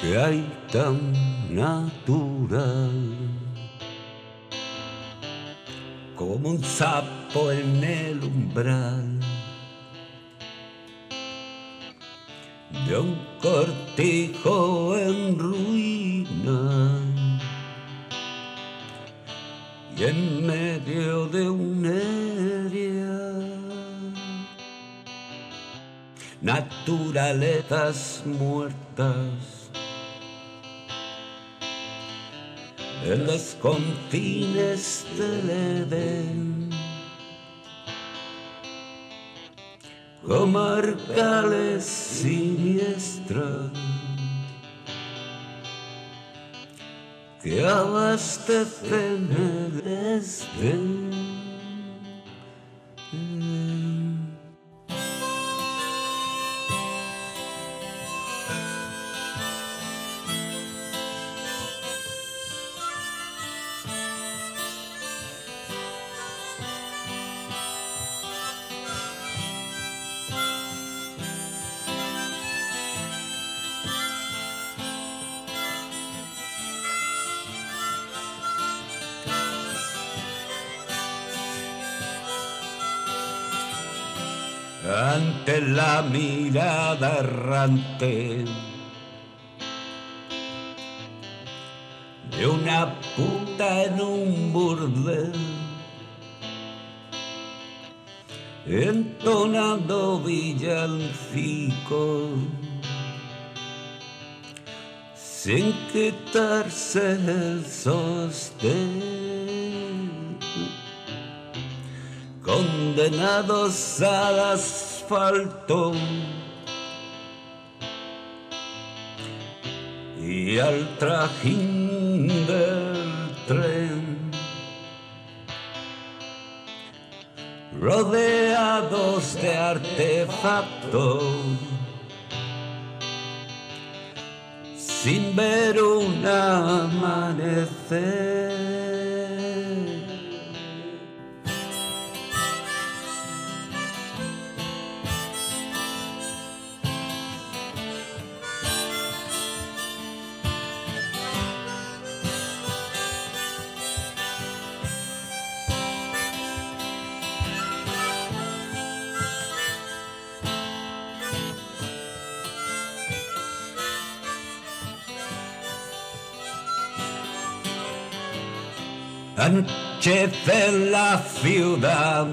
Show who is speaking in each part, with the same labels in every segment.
Speaker 1: que hay tan natural. Como un sapo en el umbral de un cortijo en ruina. Y en medio de un área naturalezas muertas en los confines del Edén. Comarcales siniestras que abastecen el. Ante la mirada errante de una puta en un burdel, entonando villancicos sin quitarse el sostén. Condenados al asfalto y al trajín del tren, rodeados de artefactos, sin ver un amanecer. Anochece la ciudad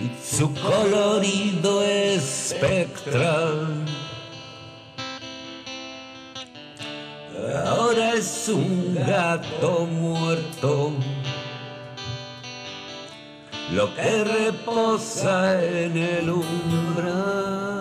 Speaker 1: y su colorido espectral. Ahora es un gato muerto, lo que reposa en el umbral.